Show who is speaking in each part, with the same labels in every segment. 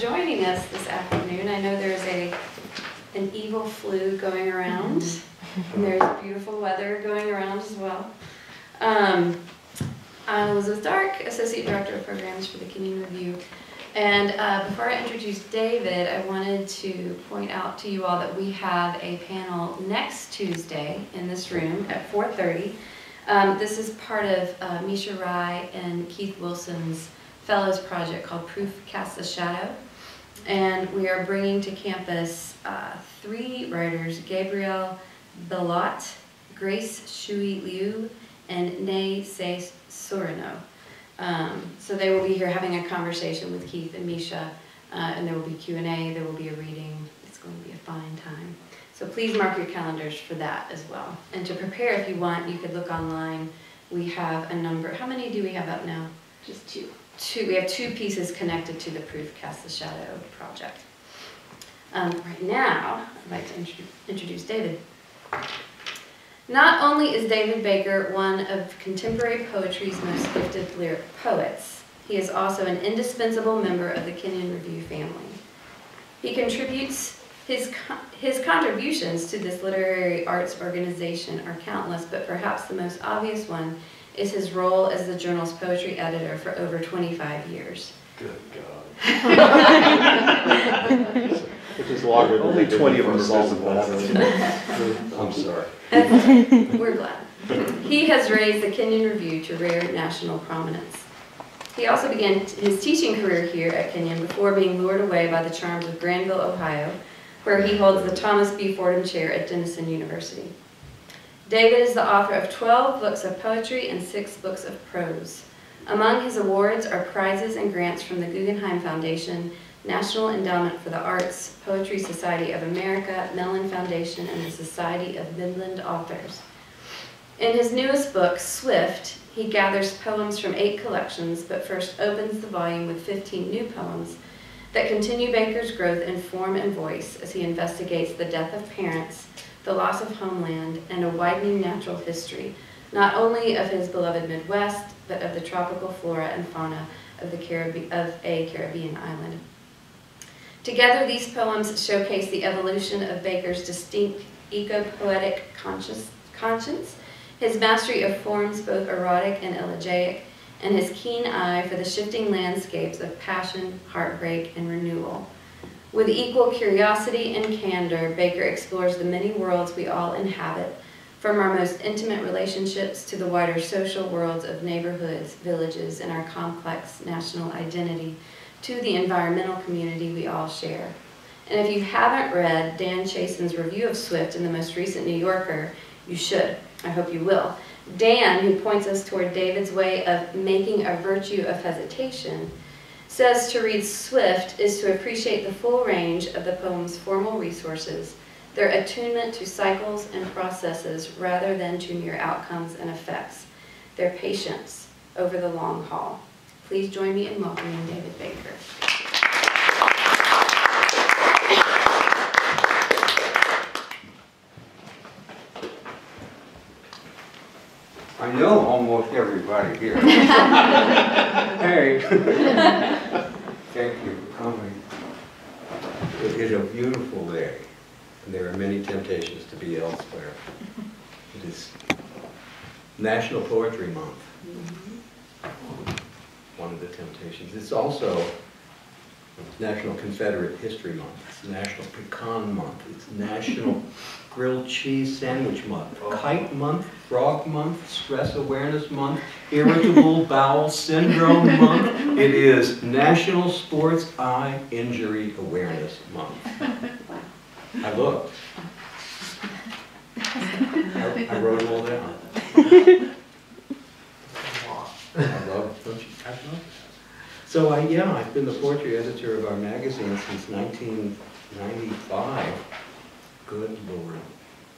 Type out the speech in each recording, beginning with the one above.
Speaker 1: joining us this afternoon. I know there's a, an evil flu going around, and there's beautiful weather going around as well. Um, I'm Elizabeth Dark, Associate Director of Programs for the Kenyon Review. And uh, before I introduce David, I wanted to point out to you all that we have a panel next Tuesday in this room at 4.30. Um, this is part of uh, Misha Rai and Keith Wilson's Fellows project called Proof Casts a Shadow. And we are bringing to campus uh, three writers, Gabrielle Bellot, Grace Shui Liu, and Nay Se Sorino. Um, so they will be here having a conversation with Keith and Misha, uh, and there will be Q&A, there will be a reading. It's going to be a fine time. So please mark your calendars for that as well. And to prepare, if you want, you could look online. We have a number. How many do we have up now?
Speaker 2: Just two.
Speaker 1: Two. We have two pieces connected to the Proof Cast the Shadow project. Um, right now, I'd like to intro introduce David. Not only is David Baker one of contemporary poetry's most gifted lyric poets, he is also an indispensable member of the Kenyon Review family. He contributes his, his contributions to this literary arts organization are countless, but perhaps the most obvious one is his role as the journal's poetry editor for over 25 years.
Speaker 3: Good God.
Speaker 4: Which is longer than
Speaker 3: Only 20 of
Speaker 4: for
Speaker 3: us
Speaker 4: Revolve
Speaker 3: listen I'm sorry.
Speaker 1: We're glad. He has raised the Kenyon Review to rare national prominence. He also began his teaching career here at Kenyon before being lured away by the charms of Granville, Ohio, where he holds the Thomas B. Fordham Chair at Denison University. David is the author of 12 books of poetry and six books of prose. Among his awards are prizes and grants from the Guggenheim Foundation, National Endowment for the Arts, Poetry Society of America, Mellon Foundation, and the Society of Midland Authors. In his newest book, Swift, he gathers poems from eight collections, but first opens the volume with 15 new poems that continue Baker's growth in form and voice as he investigates the death of parents, the loss of homeland, and a widening natural history, not only of his beloved Midwest, but of the tropical flora and fauna of, the of a Caribbean island. Together, these poems showcase the evolution of Baker's distinct eco-poetic conscience, his mastery of forms both erotic and elegiac, and his keen eye for the shifting landscapes of passion, heartbreak, and renewal. With equal curiosity and candor, Baker explores the many worlds we all inhabit, from our most intimate relationships to the wider social worlds of neighborhoods, villages, and our complex national identity, to the environmental community we all share. And if you haven't read Dan Chiasson's review of Swift in the most recent New Yorker, you should. I hope you will. Dan, who points us toward David's way of making a virtue of hesitation, says to read Swift is to appreciate the full range of the poem's formal resources their attunement to cycles and processes rather than to mere outcomes and effects, their patience over the long haul. Please join me in welcoming David Baker.
Speaker 5: I know almost everybody here. hey. Thank you for coming. It is a beautiful day and there are many temptations to be elsewhere. It is National Poetry Month. Mm-hmm. One of the temptations. It's also National Confederate History Month. It's National Pecan Month. It's National Grilled Cheese Sandwich Month. Oh. Kite Month, Frog Month, Stress Awareness Month, Irritable Bowel Syndrome Month. It is National Sports Eye Injury Awareness Month. I looked. I, I wrote them all down. I love, don't you, I love that. So I, yeah, I've been the poetry editor of our magazine since 1995. Good Lord.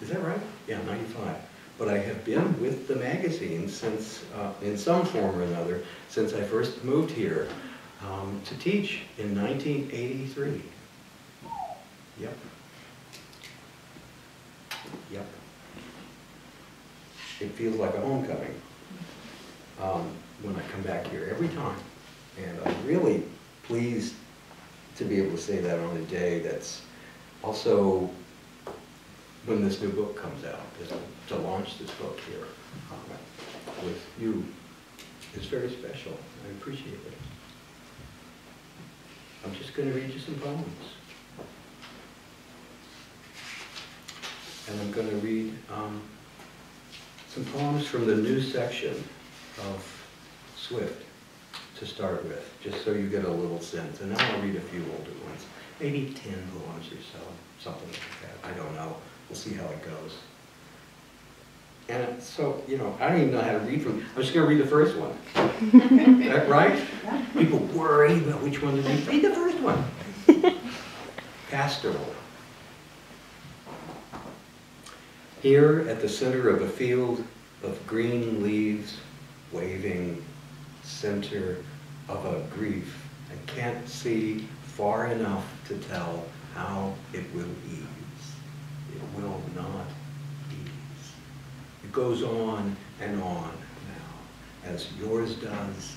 Speaker 5: Is that right? Yeah, 95. But I have been with the magazine since, uh, in some form or another, since I first moved here um, to teach in 1983. Yep. Yep. It feels like a homecoming um, when I come back here every time. And I'm really pleased to be able to say that on a day that's also when this new book comes out, to- launch this book here uh, with you is very special. I appreciate it. I'm just going to read you some poems. And I'm going to read um, some poems from the new section of Swift to start with, just so you get a little sense. And then I'll read a few older ones, maybe 10 poems or so, something like that. I don't know. We'll see how it goes. And so, you know, I don't even know how to read from, I'm just going to read the first one. That right? People worry about which one to read. Read the first one. Pastoral. Here at the center of a field of green leaves waving, center of a grief, I can't see far enough to tell how it will ease. It will not ease. It goes on and on now, as yours does,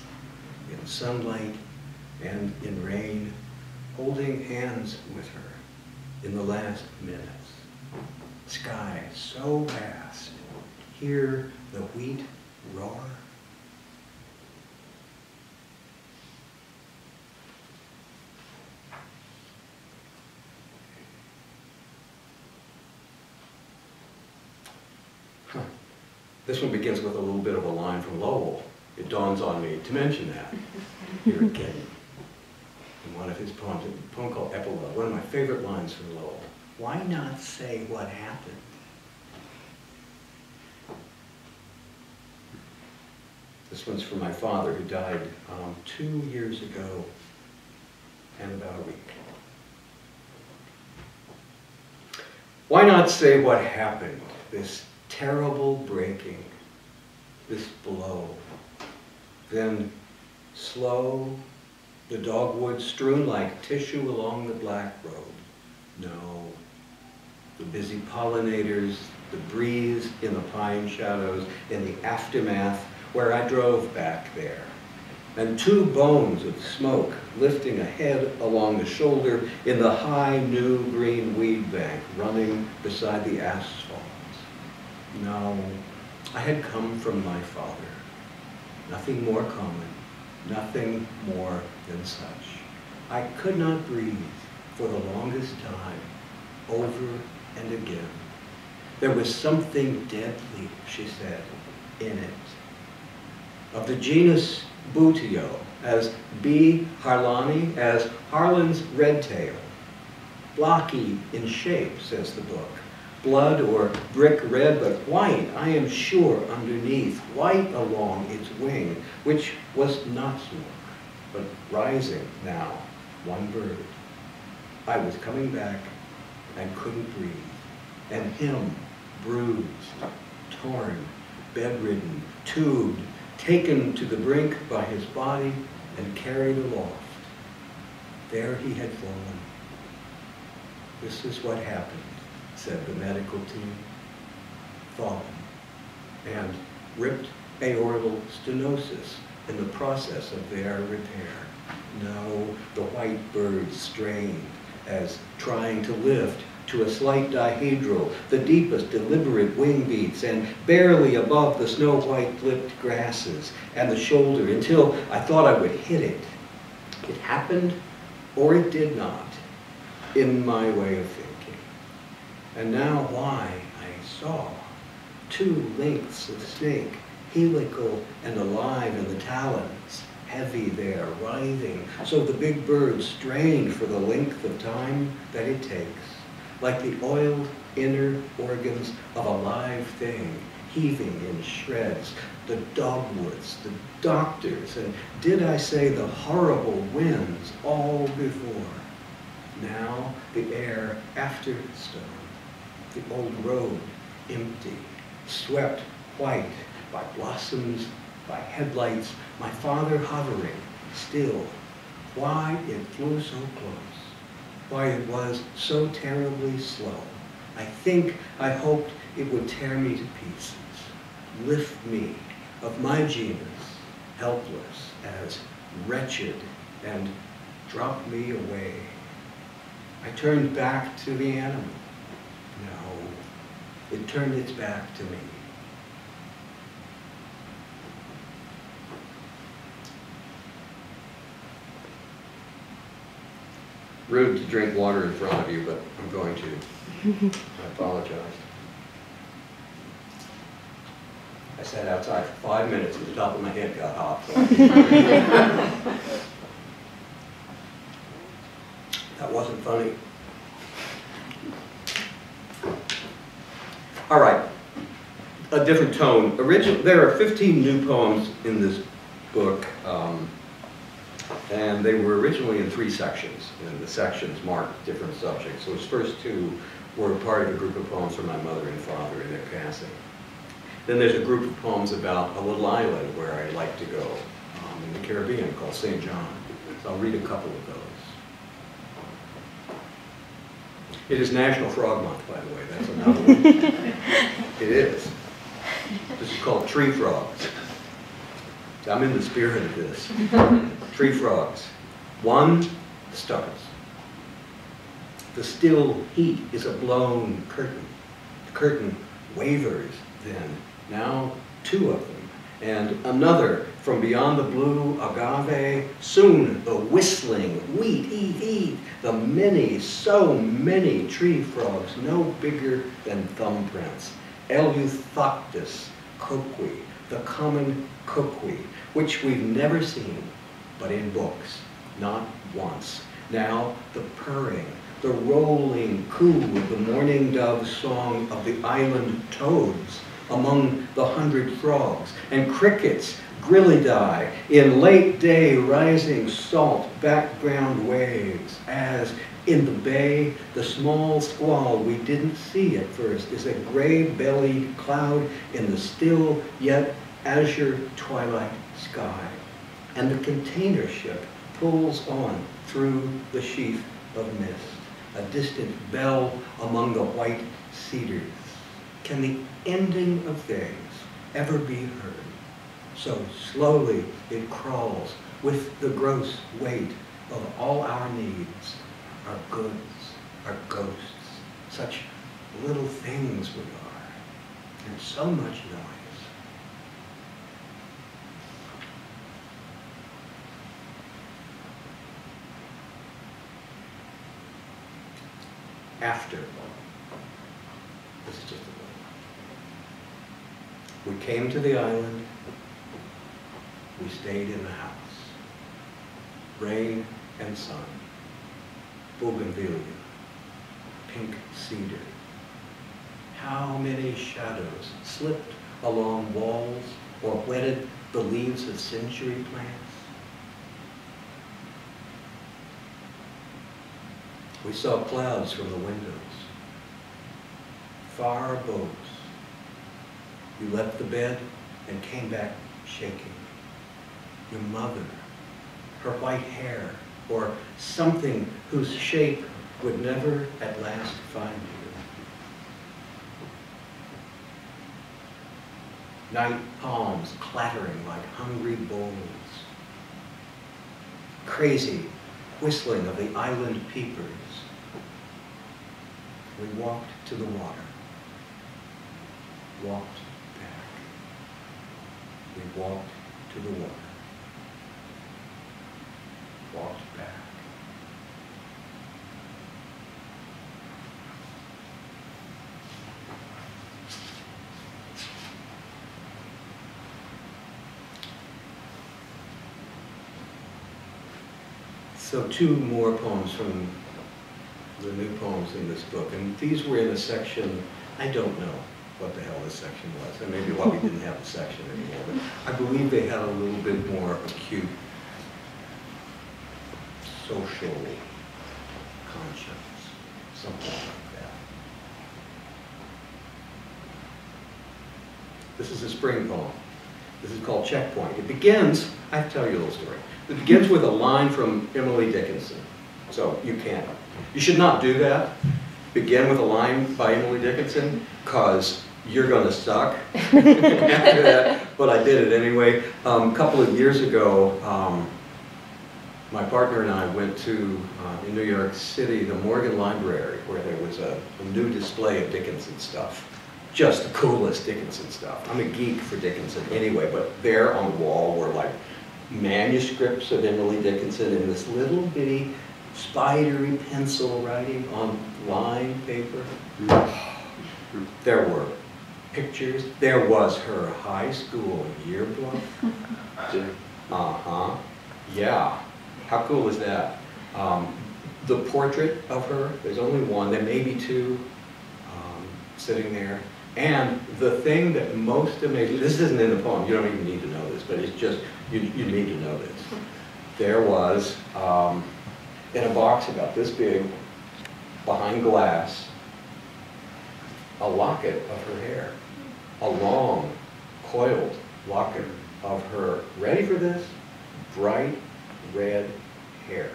Speaker 5: in sunlight and in rain, holding hands with her in the last minutes. Sky so vast, hear the wheat roar. Huh. This one begins with a little bit of a line from Lowell. It dawns on me to mention that here again. In one of his poems, a poem called Epilogue, one of my favorite lines from Lowell. Why not say what happened? This one's for my father who died um, two years ago and about a week. Why not say what happened? This terrible breaking, this blow. Then slow, the dogwood strewn like tissue along the black road. No, the busy pollinators, the breeze in the pine shadows, in the aftermath where I drove back there. And two bones of smoke lifting a head along the shoulder in the high new green weed bank running beside the asphalt. No, I had come from my father. Nothing more common, nothing more than such. I could not breathe for the longest time, over and again. There was something deadly, she said, in it. Of the genus Buteo, as B. harlani, as Harlan's redtail. Blocky in shape, says the book. Blood or brick red, but white, I am sure, underneath, white along its wing, which was not smoke, but rising now, one bird. I was coming back and couldn't breathe, and him, bruised, torn, bedridden, tubed, taken to the brink by his body and carried aloft. There he had fallen. This is what happened, said the medical team. Fallen. And ripped aortal stenosis in the process of their repair. No, the white bird strained as trying to lift to a slight dihedral, the deepest deliberate wing beats, and barely above the snow-white lipped grasses and the shoulder until I thought I would hit it. It happened or it did not, in my way of thinking. And now why I saw two lengths of snake, helical and alive in the talons, heavy there, writhing, so the big bird strained for the length of time that it takes like the oiled inner organs of a live thing, heaving in shreds, the dogwoods, the doctors, and did I say the horrible winds all before? Now the air after stone, the old road empty, swept white by blossoms, by headlights, my father hovering, still. Why it flew so close? why it was so terribly slow. I think I hoped it would tear me to pieces, lift me of my genus, helpless as wretched and drop me away. I turned back to the animal. No, it turned its back to me. Rude to drink water in front of you, but I'm going to. I apologize. I sat outside for five minutes and the top of my head got hot. That wasn't funny. All right, a different tone. Original, there are 15 new poems in this book, um, and they were originally in three sections, and the sections marked different subjects. So Those first two were part of a group of poems from my mother and father in their passing. Then there's a group of poems about a little island where I like to go um, in the Caribbean called St. John. So I'll read a couple of those. It is National Frog Month, by the way, that's another one. It is. This is called Tree Frogs. I'm in the spirit of this. Tree frogs. One, the stars. The still heat is a blown curtain. The curtain wavers then. Now two of them. And another from beyond the blue agave. Soon the whistling wheat, eat, eat. The many, so many tree frogs, no bigger than thumbprints. Eleutherodactylus coqui, the common coqui, which we've never seen but in books, not once. Now the purring, the rolling coo of the mourning dove song of the island toads among the hundred frogs, and crickets, Gryllidae, in late day rising salt background waves, as in the bay, the small squall we didn't see at first is a gray-bellied cloud in the still yet azure twilight sky and the container ship pulls on through the sheaf of mist, a distant bell among the white cedars. Can the ending of things ever be heard? So slowly it crawls with the gross weight of all our needs, our goods, our ghosts, such little things we are, and so much noise. after. This is just a little. We came to the island. Stayed in the house. Rain and sun. Bougainvillea. Pink cedar. How many shadows slipped along walls or wetted the leaves of century plants? We saw clouds from the windows, far boats. You left the bed and came back shaking. Your mother, her white hair, or something whose shape would never at last find you. Night palms clattering like hungry bulls. Crazy whistling of the island peepers. We walked to the water, walked back. We walked to the water, walked back. So two more poems from the new poems in this book, and these were in a section, I don't know what the hell this section was, and maybe why we didn't have a section anymore, but I believe they had a little bit more acute social conscience, something like that. This is a spring poem. This is called Checkpoint. It begins, I have to tell you a little story. It begins with a line from Emily Dickinson. So you can't. You should not do that. Begin with a line by Emily Dickinson, because you're going to suck after that. But I did it anyway. Um, a couple of years ago, um, my partner and I went to, uh, in New York City, the Morgan Library, where there was a, a new display of Dickinson stuff. Just the coolest Dickinson stuff. I'm a geek for Dickinson anyway, but there on the wall were like manuscripts of Emily Dickinson in this little bitty spidery pencil writing on lined paper. There were pictures. There was her high school yearbook. Uh-huh, yeah. How cool is that? Um, The portrait of her, there's only one, there may be two um, sitting there. And the thing that most amazing, this isn't in the poem, you don't even need to know this, but it's just, you, you need to know this. There was, um, in a box about this big, behind glass, a locket of her hair. A long, coiled locket of her, ready for this? Bright red hair.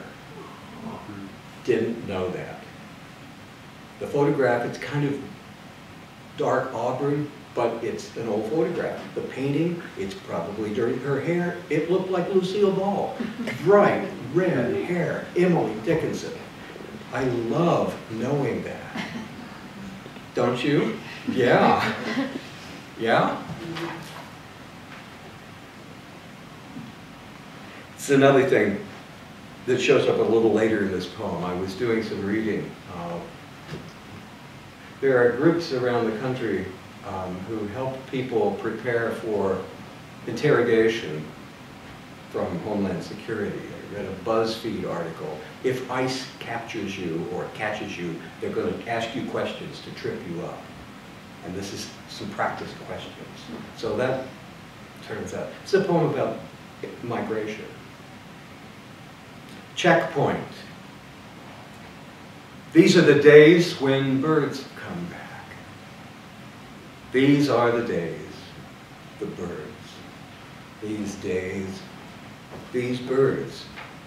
Speaker 5: Didn't know that. The photograph, it's kind of dark auburn, but it's an old photograph. The painting, it's probably dirty. her hair, it looked like Lucille Ball. Bright red hair, Emily Dickinson. I love knowing that. Don't you? Yeah. Yeah? It's another thing that shows up a little later in this poem. I was doing some reading. Uh, There are groups around the country um, who help people prepare for interrogation from Homeland Security. I read a BuzzFeed article. If ICE captures you or catches you, they're going to ask you questions to trip you up. And this is some practice questions. So that turns out, it's a poem about migration. Checkpoint. These are the days when birds come back. These are the days, the birds. These days, these birds.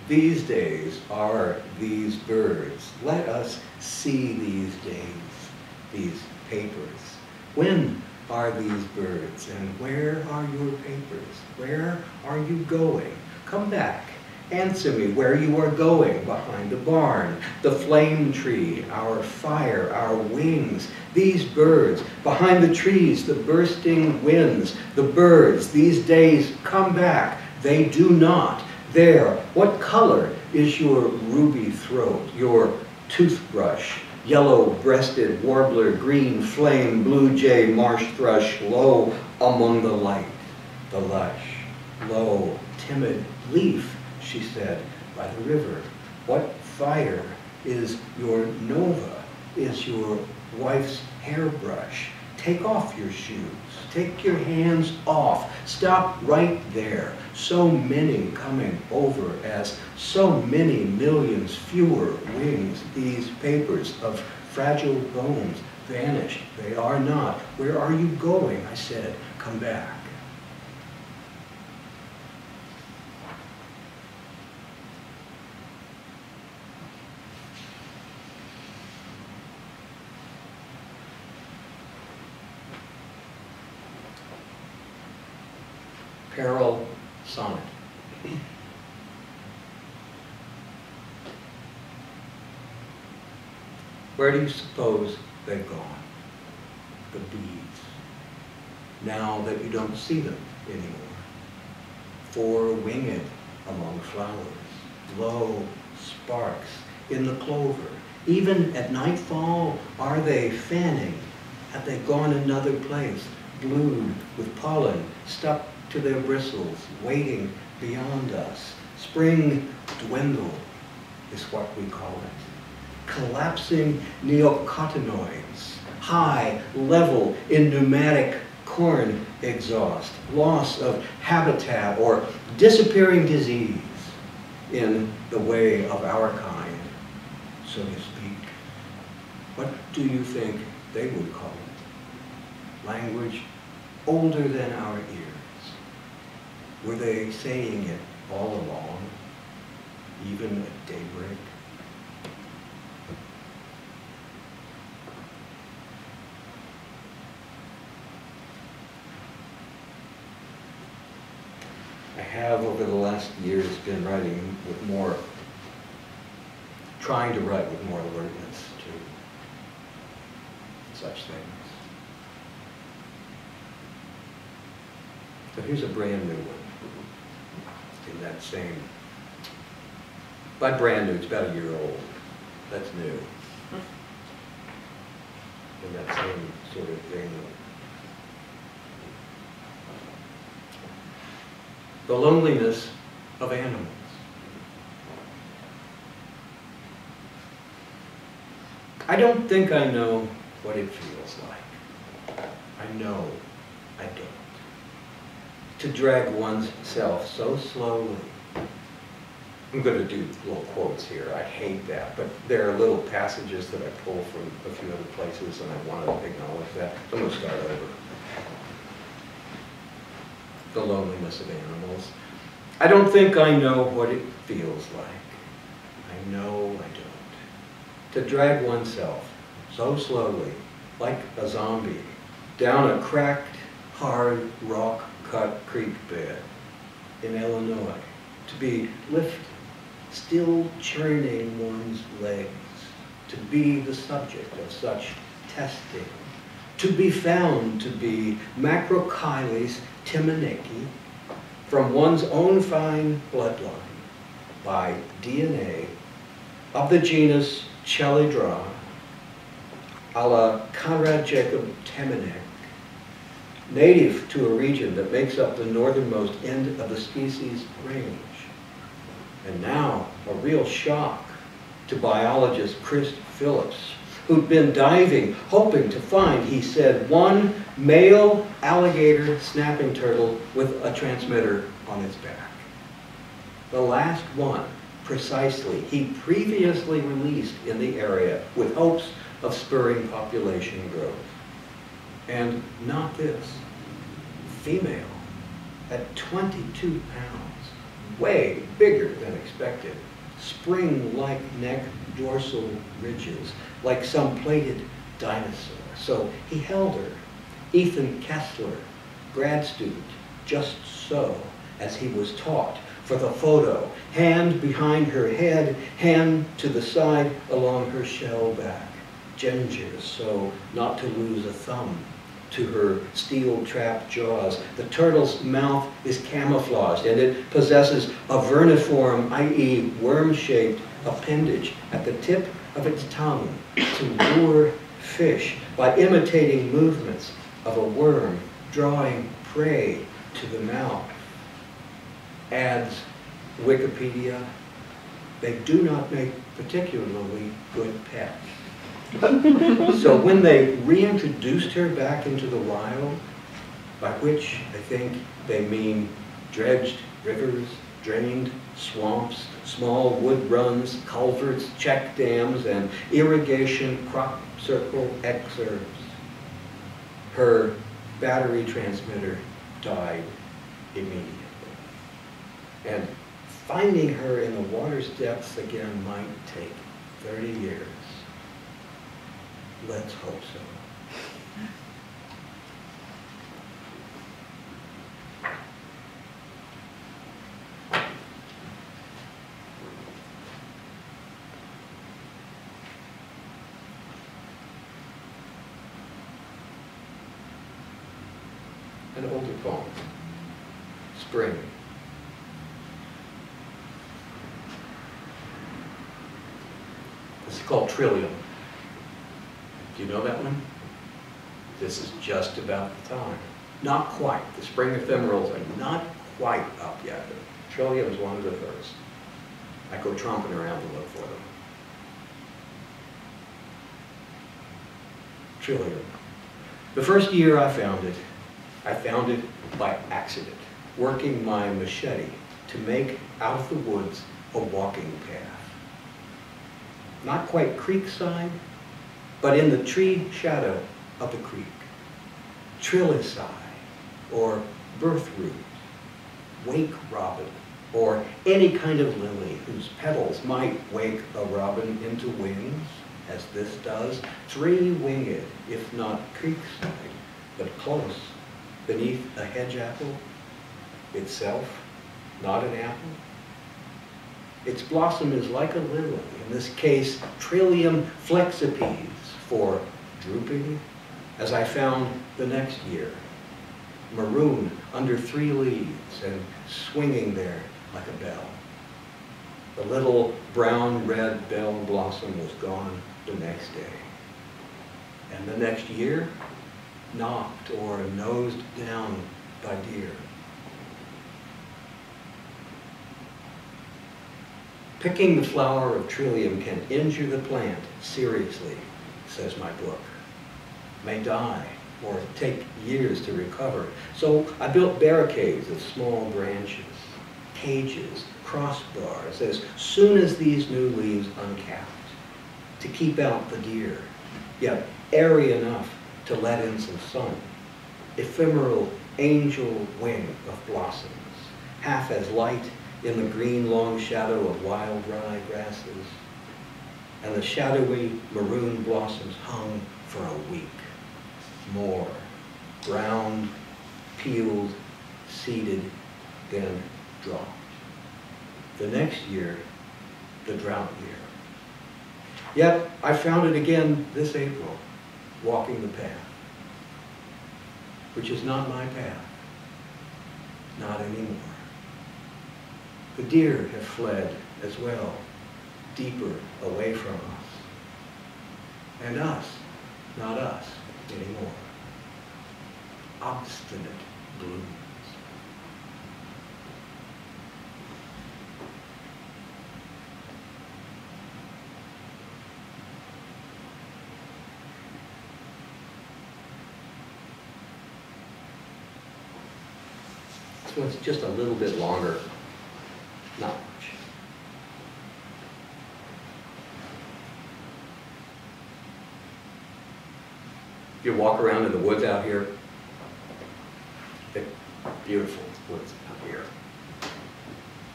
Speaker 5: These days are these birds. Let us see these days, these papers. When are these birds and where are your papers? Where are you going? Come back. Answer me where you are going behind the barn, the flame tree, our fire, our wings, these birds, behind the trees, the bursting winds, the birds, these days come back. They do not. There, what color is your ruby throat, your toothbrush, yellow-breasted warbler, green flame, blue jay, marsh thrush, low among the light, the lush, low, timid leaf, she said, by the river. What fire is your nova, is your wife's hairbrush? Take off your shoes. Take your hands off. Stop right there. So many coming over as so many millions fewer wings. These papers of fragile bones vanished. They are not. Where are you going? I said, come back. Where do you suppose they've gone? The bees. Now that you don't see them anymore. Four-winged among flowers. Low sparks in the clover. Even at nightfall, are they fanning? Have they gone another place, bloomed with pollen, stuck to their bristles, waiting beyond us? Spring dwindle is what we call it. Collapsing neonicotinoids, high level in pneumatic corn exhaust, loss of habitat or disappearing disease in the way of our kind, so to speak. What do you think they would call it? Language older than our ears. Were they saying it all along, even at daybreak? I have last years been writing with more, trying to write with more alertness to such things. But here's a brand new one in that same, by brand new, it's about a year old. That's new. In that same sort of vein. The loneliness of animals. I don't think I know what it feels like. I know I don't. To drag one's self so slowly. I'm going to do little quotes here. I hate that, but there are little passages that I pull from a few other places, and I want to acknowledge that. I'm going to start over. The loneliness of animals. I don't think I know what it feels like. I know I don't. To drag oneself so slowly, like a zombie, down a cracked, hard, rock-cut creek bed in Illinois. To be lifted, still churning one's legs. To be the subject of such testing. To be found to be Macrochelys temminckii from one's own fine bloodline by DNA of the genus Chelydra a la Conrad Jacob Temminck, native to a region that makes up the northernmost end of the species range. And now, a real shock to biologist Chris Phillips, who'd been diving, hoping to find, he said, one male alligator snapping turtle with a transmitter on its back. The last one, precisely, he previously released in the area with hopes of spurring population growth. And not this, female, at 22 pounds, way bigger than expected, spring-like neck dorsal ridges, like some plated dinosaur. So he held her, Ethan Kessler, grad student, just so, as he was taught, for the photo, hand behind her head, hand to the side along her shell back. Ginger, so not to lose a thumb to her steel-trapped jaws. The turtle's mouth is camouflaged and it possesses a vermiform, i.e. worm-shaped appendage at the tip of its tongue to lure fish by imitating movements of a worm drawing prey to the mouth. Adds Wikipedia, they do not make particularly good pets. so when they reintroduced her back into the wild, by which I think they mean dredged rivers, drained swamps, small wood runs, culverts, check dams, and irrigation crop circle exurbs, her battery transmitter died immediately. And finding her in the water's depths again might take 30 years. Let's hope so. Older poem, Spring. This is called Trillium. Do you know that one? This is just about the time. Not quite. The spring ephemerals are not quite up yet. Trillium's one of the first. I go tromping around to look for them. Trillium. The first year I found it, I found it by accident, working my machete to make out of the woods a walking path. Not quite creekside, but in the tree shadow of the creek. Trillici, or birthroot, wake robin, or any kind of lily whose petals might wake a robin into wings, as this does, three-winged, if not creekside, but close, beneath a hedge apple, itself not an apple. Its blossom is like a lily, in this case, Trillium flexipes, for drooping, as I found the next year, maroon under three leaves and swinging there like a bell. The little brown-red bell blossom was gone the next day. And the next year, knocked or nosed down by deer. Picking the flower of trillium can injure the plant seriously, says my book. May die or take years to recover. So I built barricades of small branches, cages, crossbars, as soon as these new leaves uncapped, to keep out the deer, yet airy enough to let in some sun. Ephemeral angel wing of blossoms, half as light in the green long shadow of wild rye grasses. And the shadowy maroon blossoms hung for a week. More, brown, peeled, seeded, then dropped. The next year, the drought year. Yet I found it again this April, walking the path, which is not my path, not anymore. The deer have fled as well, deeper away from us. And us, not us anymore. Obstinate blooms. This one's just a little bit longer, not much. You walk around in the woods out here, beautiful woods out here.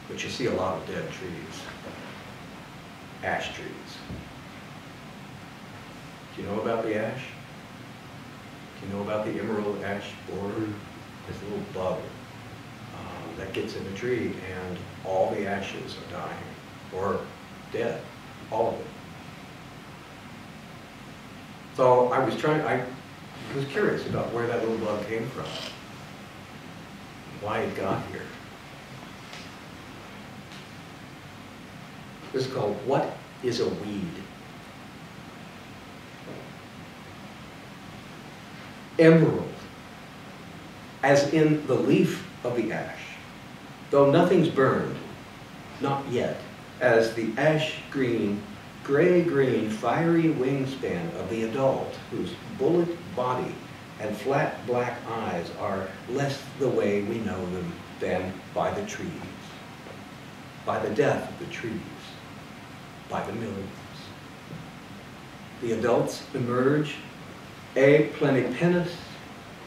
Speaker 5: But you see a lot of dead trees, ash trees. Do you know about the ash? Do you know about the emerald ash borer? This little bug that gets in the tree and all the ashes are dying or dead, all of it. So I was trying, I was curious about where that little bug came from, why it got here. This is called What is a Weed? Emerald, as in the leaf of the ash, though nothing's burned, not yet, as the ash green, gray-green, fiery wingspan of the adult, whose bullet body and flat black eyes are less the way we know them than by the trees, by the death of the trees, by the millions. The adults emerge A. planipennis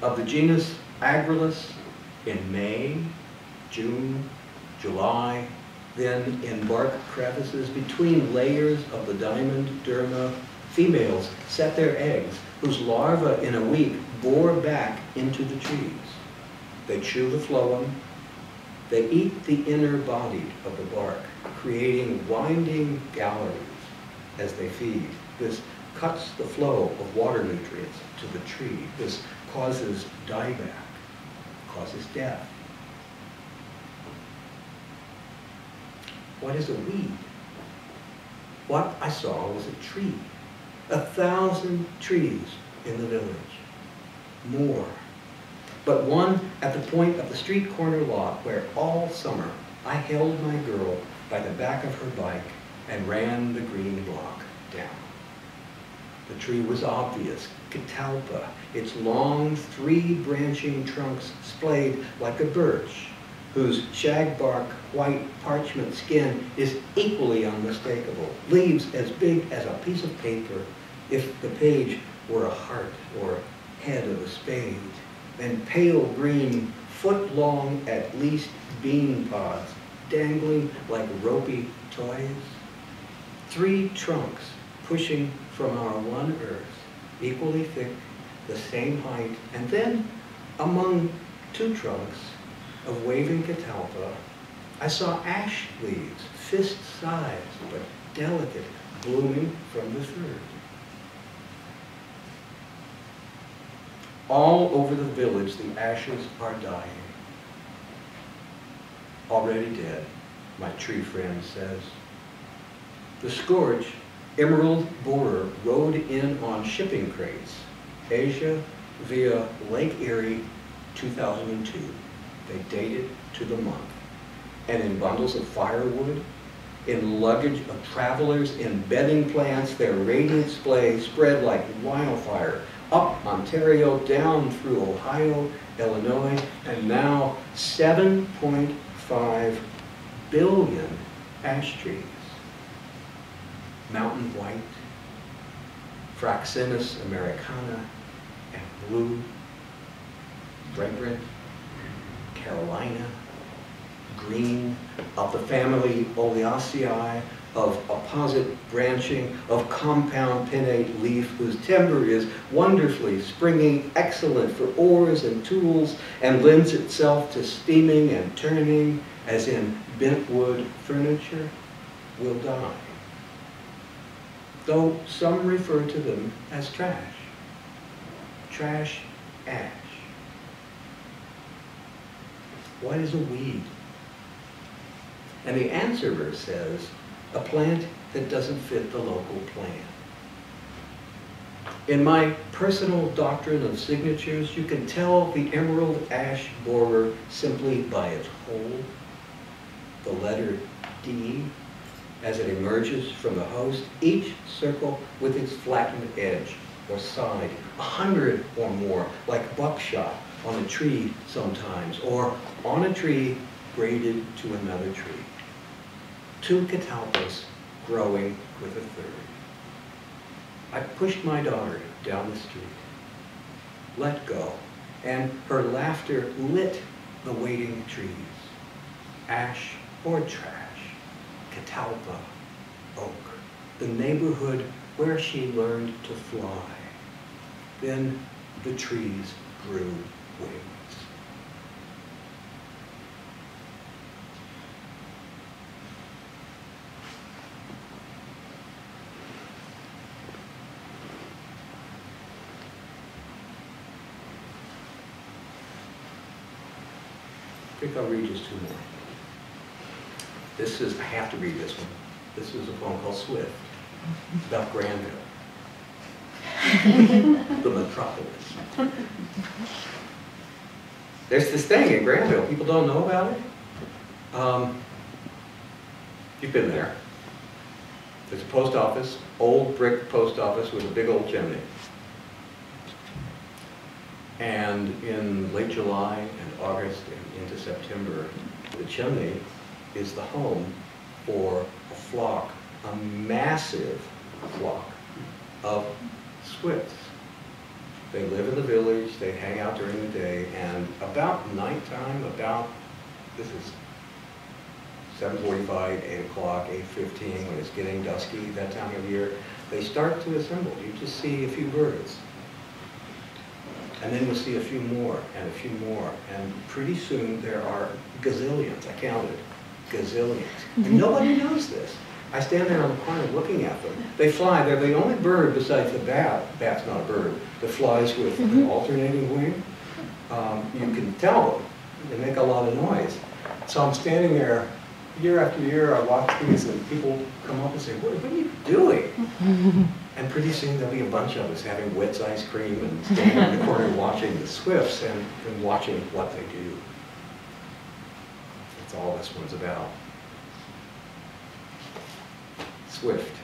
Speaker 5: of the genus Agrilus in May, June, July, then in bark crevices between layers of the diamond derma, females set their eggs, whose larvae in a week bore back into the trees. They chew the phloem, they eat the inner body of the bark, creating winding galleries as they feed. This cuts the flow of water nutrients to the tree. This causes dieback, causes death. What is a weed? What I saw was a tree. A thousand trees in the village. More. But one at the point of the street corner lot where all summer I held my girl by the back of her bike and ran the green block down. The tree was obvious, catalpa, its long three branching trunks splayed like a birch, whose shagbark white parchment skin is equally unmistakable, leaves as big as a piece of paper if the page were a heart or head of a spade, and pale green, foot-long at least bean pods dangling like ropey toys. Three trunks pushing from our one earth, equally thick, the same height, and then among two trunks of waving catalpa, I saw ash leaves, fist-sized, but delicate, blooming from the third. All over the village, the ashes are dying. Already dead, my tree friend says. The scourge, emerald borer, rode in on shipping crates, Asia via Lake Erie, 2002. They dated to the month. And in bundles of firewood, in luggage of travelers, in bedding plants, their radiant display spread like wildfire up Ontario, down through Ohio, Illinois, and now 7.5 billion ash trees. Mountain white, Fraxinus americana, and blue, fragrant, Carolina, green, of the family Oleaceae, of opposite branching, of compound pinnate leaf, whose timber is wonderfully springy, excellent for oars and tools, and lends itself to steaming and turning, as in bentwood furniture, will die. Though some refer to them as trash. Trash ash. What is a weed? And the answerer says, a plant that doesn't fit the local plan. In my personal doctrine of signatures, you can tell the emerald ash borer simply by its hole, the letter D, as it emerges from the host, each circle with its flattened edge or side, a hundred or more, like buckshot on a tree sometimes, or on a tree braided to another tree two catalpas growing with a third. I pushed my daughter down the street, let go, and her laughter lit the waiting trees. Ash or trash, catalpa, oak, the neighborhood where she learned to fly. Then the trees grew. I think I'll read just two more. This is, I have to read this one. This is a poem called Swift, about Granville, the metropolis. There's this thing in Granville, people don't know about it. Um, you've been there. There's a post office, old brick post office with a big old chimney. And in late July and August and into September, the chimney is the home for a flock, a massive flock of swifts. They live in the village, they hang out during the day, and about nighttime, about, this is 7.45, 8 o'clock, 8.15, when it's getting dusky that time of year, they start to assemble. You just see a few birds. And then you'll see a few more and a few more. And pretty soon there are gazillions, I counted, gazillions. And nobody knows this. I stand there on the corner looking at them. They fly, they're the only bird besides the bat, bat's not a bird, that flies with an alternating wing. Um, you can tell them, they make a lot of noise. So I'm standing there, year after year, I watch these and people come up and say, what, what are you doing? And pretty soon there'll be a bunch of us having Whit's ice cream and standing in the corner watching the Swifts and, and watching what they do. That's all this one's about. Swift.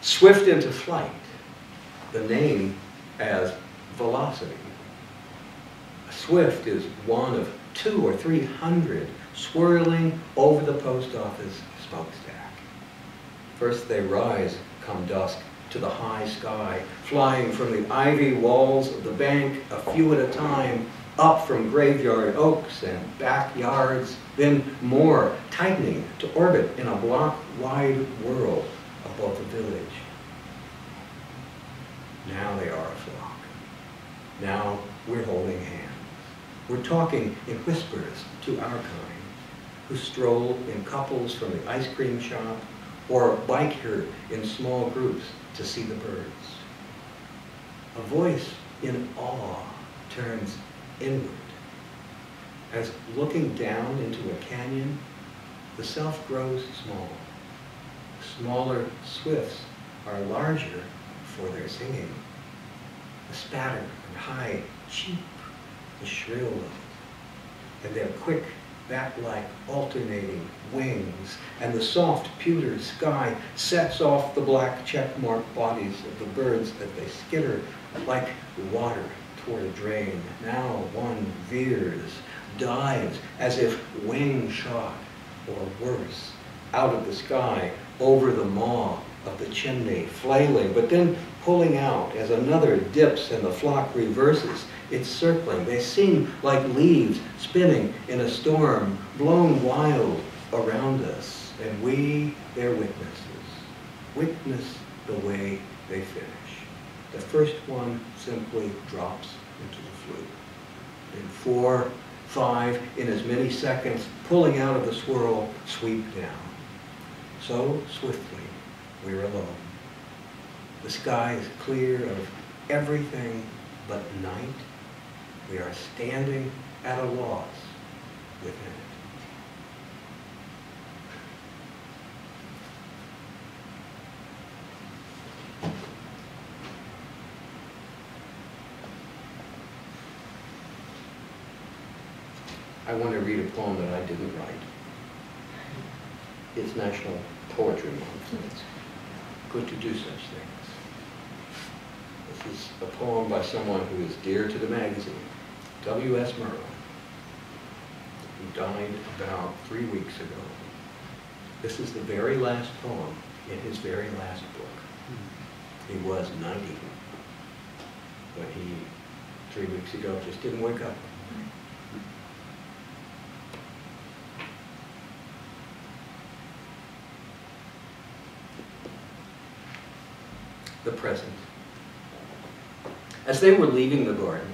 Speaker 5: Swift into flight, the name as velocity. Swift is one of two or three hundred swirling over the post office smokestack. First they rise, come dusk, to the high sky, flying from the ivy walls of the bank a few at a time, up from graveyard oaks and backyards, then more, tightening to orbit in a block-wide world above the village. Now they are a flock. Now we're holding hands. We're talking in whispers to our kind, who stroll in couples from the ice cream shop or bike here in small groups to see the birds. A voice in awe turns inward. As looking down into a canyon, the self grows small. Smaller swifts are larger for their singing. The spatter and high cheep, the shrill of it, and their quick bat-like alternating wings, and the soft pewter sky sets off the black check-marked bodies of the birds that they skitter like water toward a drain. Now one veers, dives as if wing shot, or worse, out of the sky over the maw of the chimney, flailing, but then pulling out as another dips and the flock reverses. It's circling. They seem like leaves spinning in a storm, blown wild around us. And we, their witnesses, witness the way they finish. The first one simply drops into the flute. In four, five, in as many seconds, pulling out of the swirl, sweep down. So swiftly, we're alone. The sky is clear of everything but night. We are standing at a loss within it. I want to read a poem that I didn't write. It's National Poetry Month, and it's good to do such things. This is a poem by someone who is dear to the magazine, W.S. Merwin, who died about three weeks ago. This is the very last poem in his very last book. He was 90 but he, three weeks ago, just didn't wake up. The present. As they were leaving the garden,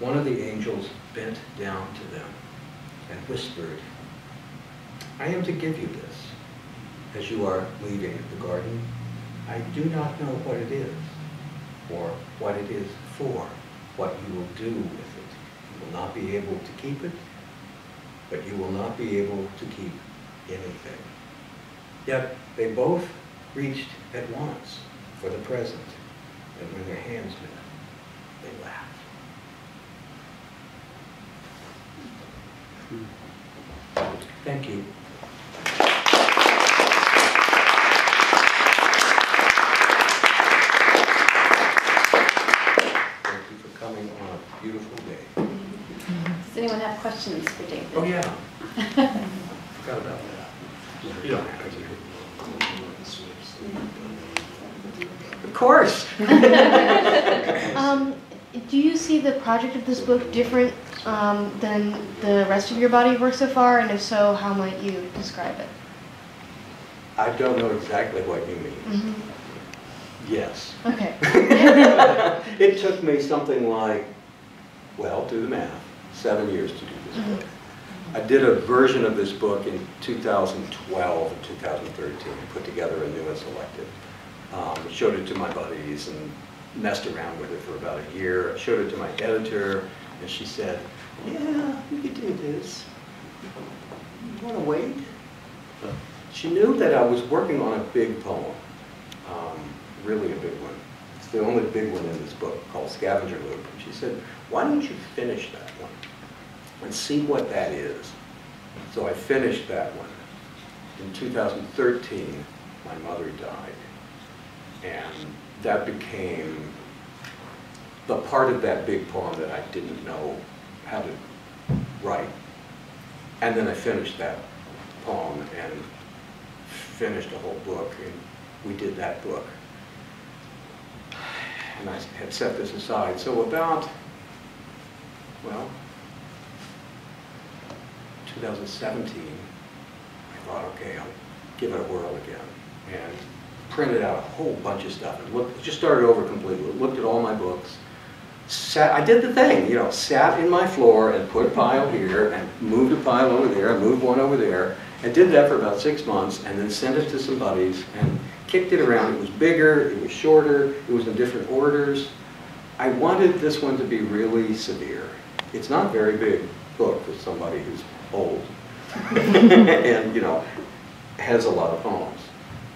Speaker 5: one of the angels bent down to them and whispered, I am to give you this as you are leaving the garden. I do not know what it is or what it is for, what you will do with it. You will not be able to keep it, but you will not be able to keep anything. Yet they both reached at once for the present, and when their hands met, they laughed. Thank you. Thank you for coming on a beautiful day.
Speaker 2: Does anyone have questions for David?
Speaker 5: Oh, yeah. Forgot about that. You don't have to. Of course.
Speaker 4: Um, do you see the project of this book different um, than the rest of your body of work so far? And if so, how might you describe it?
Speaker 5: I don't know exactly what you mean.
Speaker 4: hmm
Speaker 5: Yes.
Speaker 4: Okay.
Speaker 5: It took me something like, well, do the math, seven years to do this book. I did a version of this book in 2012 and 2013, put together a new and selected. Um, Showed it to my buddies and messed around with it for about a year. I Showed it to my editor, and she said, yeah, you could do this. You want to wait? She knew that I was working on a big poem, um, really a big one. It's the only big one in this book called Scavenger Loop. And she said, why don't you finish that one and see what that is? So I finished that one. In 2013, my mother died. And that became the part of that big poem that I didn't know how to write. And then I finished that poem and finished a whole book, and we did that book. And I had set this aside. So about, well, 2017, I thought, okay, I'll give it a whirl again. And printed out a whole bunch of stuff and looked, just started over completely, looked at all my books, sat I did the thing, you know, sat in my floor and put a pile here and moved a pile over there, and moved one over there, and did that for about six months, and then sent it to some buddies and kicked it around. It was bigger, it was shorter, it was in different orders. I wanted this one to be really severe. It's not a very big book for somebody who's old and, you know, has a lot of poems.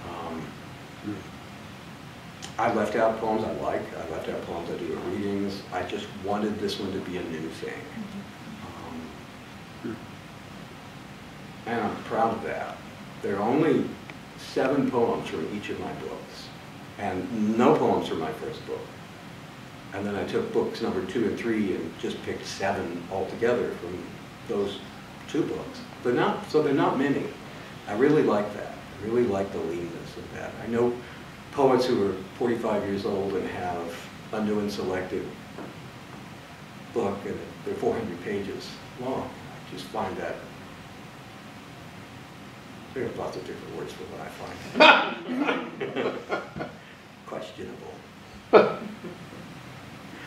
Speaker 5: Um, I left out poems I like, I left out poems I do at readings. I just wanted this one to be a new thing. Um, And I'm proud of that. There are only seven poems from each of my books, and no poems from my first book. And then I took books number two and three and just picked seven altogether from those two books. They're not, so they're not many. I really like that. I really like the leanness of that. I know poets who are 45 years old and have a new and selected book and they're 400 pages long. I just find that, there are lots of different words for what I find. Questionable.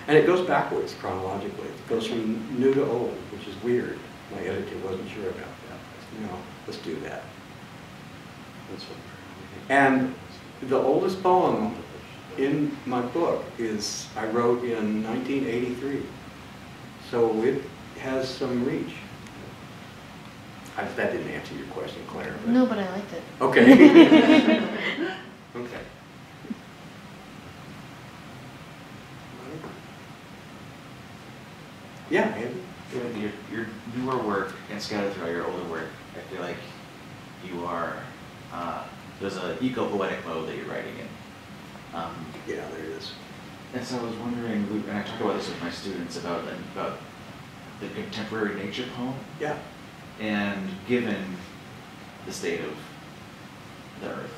Speaker 5: And it goes backwards chronologically. It goes from new to old, which is weird. My editor wasn't sure about that. I said, no, let's do that.
Speaker 3: That's what.
Speaker 5: And the oldest poem in my book is, I wrote in 1983. So it has some reach. I- That didn't answer your question, Claire. but-
Speaker 4: No, but I liked it.
Speaker 5: Okay. Okay. Yeah, Andy?
Speaker 6: With your, your newer work and scattered throughout your older work, I feel like you are, uh, there's an eco-poetic mode that you're writing in. Um,
Speaker 5: Yeah, there it is.
Speaker 6: and so I was wondering, we- and I talk about this with my students about, about the contemporary nature poem,
Speaker 5: Yeah.
Speaker 6: and given the state of the earth,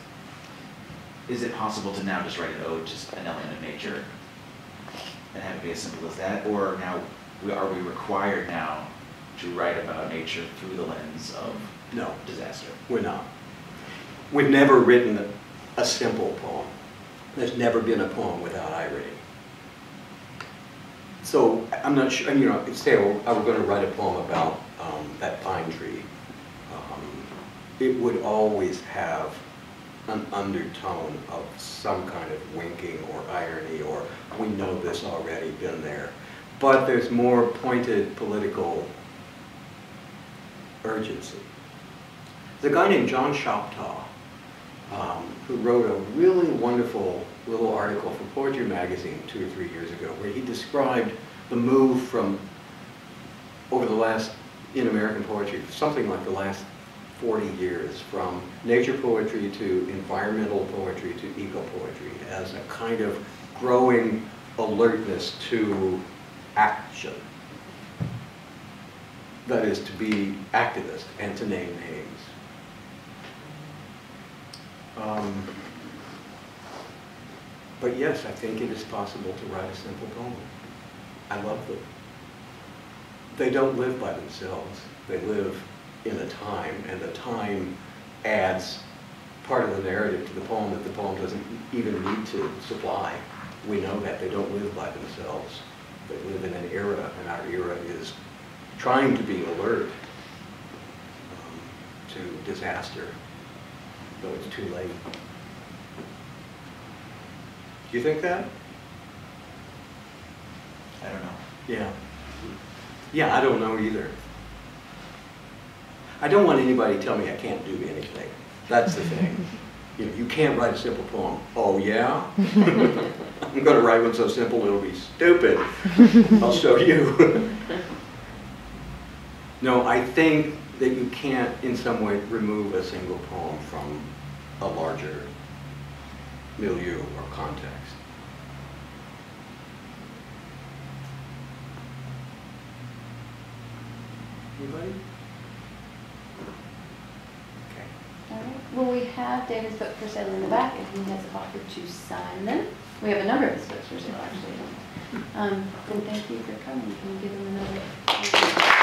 Speaker 6: is it possible to now just write an ode to an element of nature and have it be as simple as that, or now we, are we required now to write about nature through the lens of
Speaker 5: No,
Speaker 6: disaster?
Speaker 5: we're not. We've never written a, simple poem. There's never been a poem without irony. So I'm not sure, you know, say I were going to write a poem about um, that pine tree. um, It would always have an undertone of some kind of winking or irony or we know this already, been there. But there's more pointed political urgency. There's a guy named John Shoptaw um, who wrote a really wonderful little article for Poetry Magazine two or three years ago where he described the move from, over the last, in American poetry, something like the last 40 years, from nature poetry to environmental poetry to eco-poetry as a kind of growing alertness to action. That is, to be activist and to name names. Um, But yes, I think it is possible to write a simple poem. I love them. They don't live by themselves. They live in a time, and the time adds part of the narrative to the poem that the poem doesn't even need to supply. We know that they don't live by themselves. They live in an era, and our era is trying to be alert um, to disaster, though it's too late. Do you think that?
Speaker 6: I don't know.
Speaker 5: Yeah. Yeah, I don't know either. I don't want anybody to tell me I can't do anything. That's the thing. You know, you can't write a simple poem. Oh, yeah? I'm gonna write one so simple it'll be stupid. I'll show you. No, I think that you can't in some way remove a single poem from a larger milieu or context. Anybody? Okay.
Speaker 2: All right. Well, we have David's book for sale in the back, and he has offered to sign them. We have a number of his books for sale, actually. Um, And thank you for coming. Can you give him another?